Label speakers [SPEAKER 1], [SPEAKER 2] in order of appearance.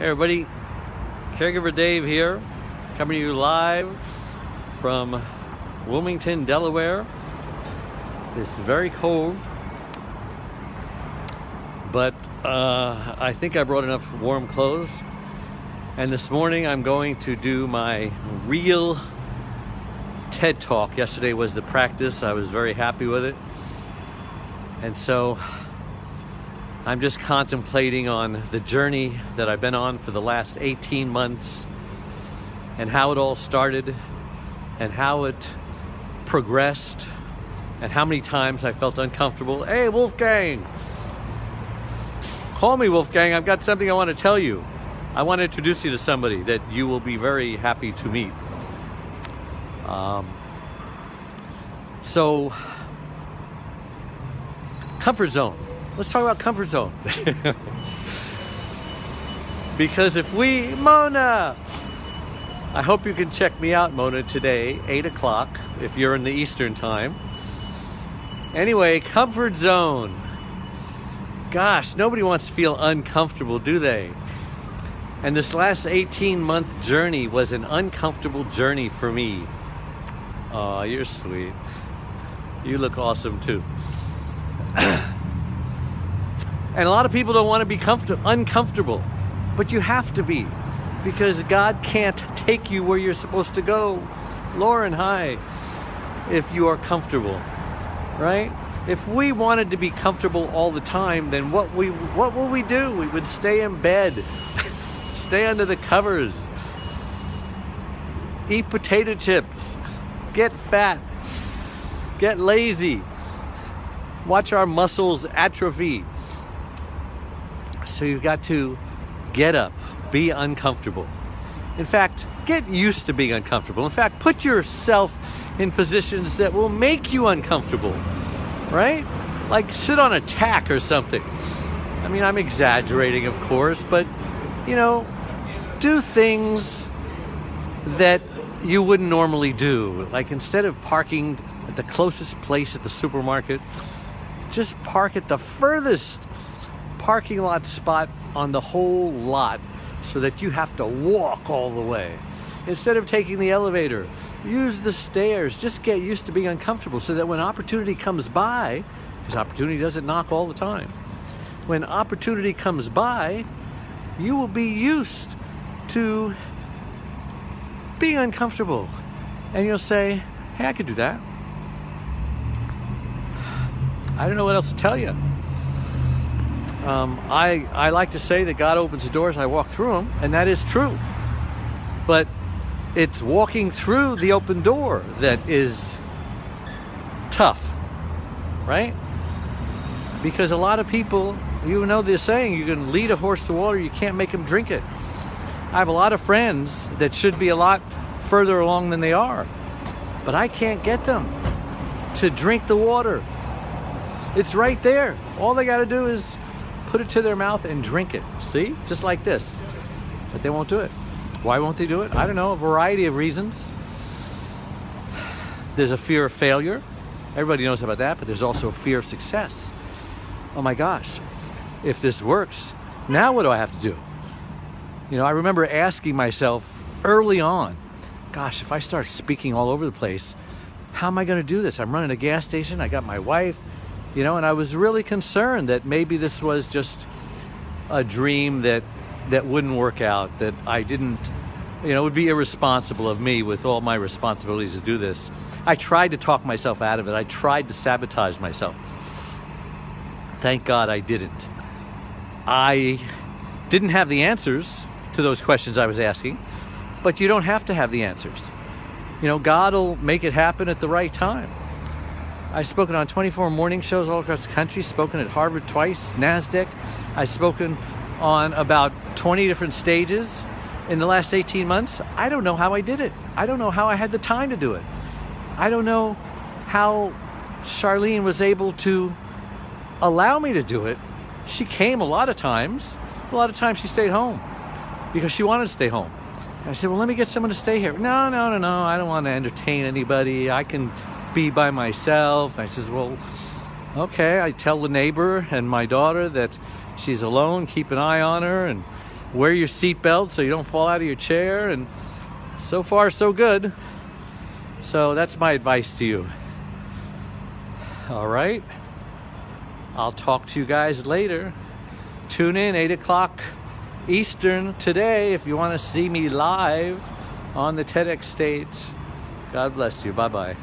[SPEAKER 1] Hey everybody, Caregiver Dave here, coming to you live from Wilmington, Delaware. It's very cold, but uh, I think I brought enough warm clothes. And this morning I'm going to do my real TED Talk. Yesterday was the practice, I was very happy with it. And so I'm just contemplating on the journey that I've been on for the last 18 months and how it all started and how it progressed and how many times I felt uncomfortable. Hey, Wolfgang! Call me, Wolfgang. I've got something I want to tell you. I want to introduce you to somebody that you will be very happy to meet. Um, so, comfort zone let's talk about comfort zone. because if we, Mona, I hope you can check me out, Mona, today, 8 o'clock, if you're in the Eastern time. Anyway, comfort zone. Gosh, nobody wants to feel uncomfortable, do they? And this last 18 month journey was an uncomfortable journey for me. Oh, you're sweet. You look awesome too. And a lot of people don't want to be comfort- uncomfortable, but you have to be because God can't take you where you're supposed to go. Lauren, hi. If you are comfortable, right? If we wanted to be comfortable all the time, then what we what would we do? We would stay in bed, stay under the covers, eat potato chips, get fat, get lazy, watch our muscles atrophy so you've got to get up, be uncomfortable. In fact, get used to being uncomfortable. In fact, put yourself in positions that will make you uncomfortable, right? Like sit on a tack or something. I mean, I'm exaggerating, of course, but you know, do things that you wouldn't normally do. Like instead of parking at the closest place at the supermarket, just park at the furthest parking lot spot on the whole lot so that you have to walk all the way. Instead of taking the elevator, use the stairs. Just get used to being uncomfortable so that when opportunity comes by, because opportunity doesn't knock all the time, when opportunity comes by, you will be used to being uncomfortable. And you'll say, hey, I could do that. I don't know what else to tell you. Um, I, I like to say that God opens the doors, I walk through them, and that is true. But it's walking through the open door that is tough, right? Because a lot of people, you know the saying, you can lead a horse to water, you can't make him drink it. I have a lot of friends that should be a lot further along than they are, but I can't get them to drink the water. It's right there. All they got to do is put it to their mouth and drink it. See? Just like this. But they won't do it. Why won't they do it? I don't know. A variety of reasons. There's a fear of failure. Everybody knows about that, but there's also a fear of success. Oh my gosh, if this works, now what do I have to do? You know, I remember asking myself early on, gosh, if I start speaking all over the place, how am I going to do this? I'm running a gas station, I got my wife, you know, and I was really concerned that maybe this was just a dream that that wouldn't work out, that I didn't, you know, it would be irresponsible of me with all my responsibilities to do this. I tried to talk myself out of it. I tried to sabotage myself. Thank God I didn't. I didn't have the answers to those questions I was asking, but you don't have to have the answers. You know, God will make it happen at the right time. I've spoken on 24 morning shows all across the country, spoken at Harvard twice, NASDAQ. I've spoken on about 20 different stages in the last 18 months. I don't know how I did it. I don't know how I had the time to do it. I don't know how Charlene was able to allow me to do it. She came a lot of times. A lot of times she stayed home because she wanted to stay home. And I said, Well, let me get someone to stay here. No, no, no, no. I don't want to entertain anybody. I can be by myself. I says, well, okay. I tell the neighbor and my daughter that she's alone, keep an eye on her. And wear your seatbelt so you don't fall out of your chair. And so far, so good. So that's my advice to you. All right. I'll talk to you guys later. Tune in 8 o'clock Eastern today if you want to see me live on the TEDx stage. God bless you. Bye bye.